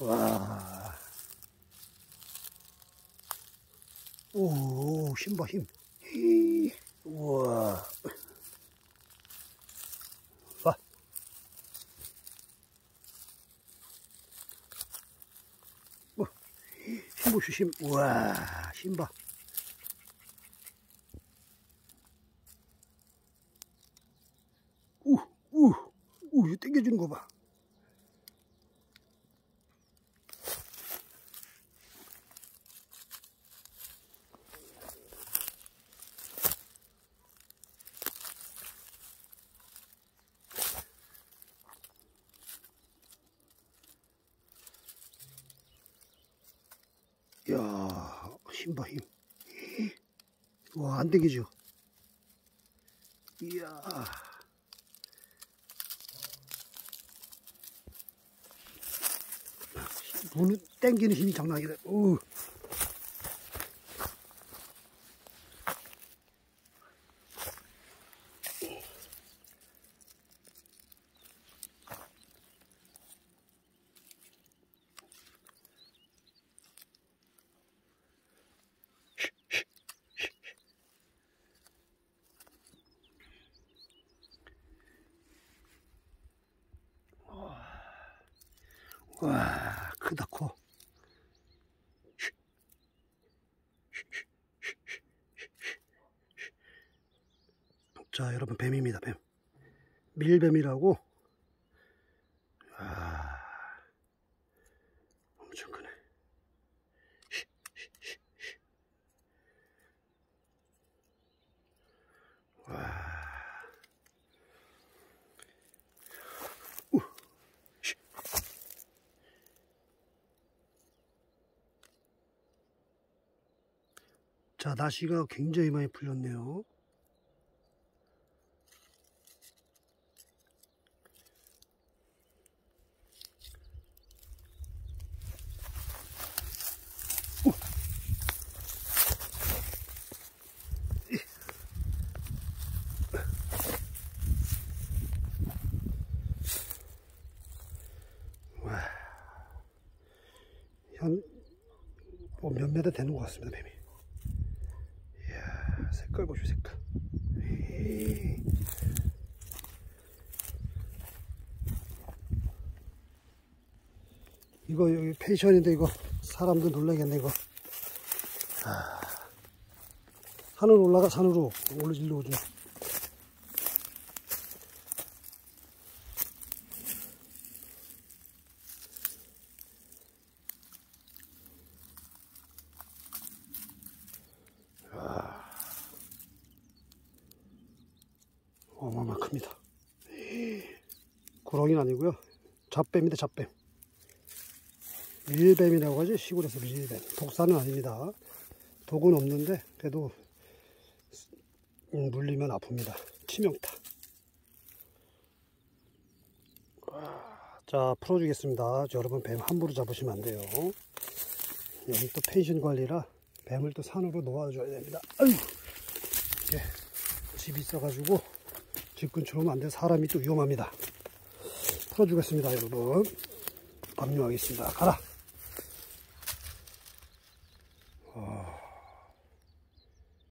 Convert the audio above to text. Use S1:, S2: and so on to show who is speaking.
S1: 와. 오, 힘 봐, 힘. 히, 우와. 봐. 뭐, 힘 보시, 힘. 우와, 힘 봐. 우, 우, 우, 이거 당겨주는 거 봐. 야, 힘 봐, 힘. 와, 안 되겠죠? 이야. 문을 땡기는 힘이 장난 아니다. 우. 와, 크다, 커. 자, 여러분, 뱀입니다, 뱀. 밀뱀이라고. 아, 엄청 크네. 와. 자, 날씨가 굉장히 많이 풀렸네요. 와, 한, 뭐 몇 메다 되는 것 같습니다, 뱀이. 색깔 보시오, 색깔. 이거 여기 펜션인데 이거 사람들 놀라겠네 이거. 아, 산으로 올라가 산으로. 올라질러 오죠 어마어마 큽니다. 구렁이는 아니고요. 잡뱀인데 잡뱀. 밀뱀이라고 하죠. 시골에서 밀뱀. 독사는 아닙니다. 독은 없는데 그래도 음, 물리면 아픕니다. 치명타. 자 풀어주겠습니다. 여러분 뱀 함부로 잡으시면 안 돼요. 여기 또 펜션 관리라 뱀을 또 산으로 놓아줘야 됩니다. 아유, 예, 집이 있어가지고 집 근처로 안 돼. 사람이 또 위험합니다. 풀어주겠습니다, 여러분. 압류하겠습니다. 가라! 어...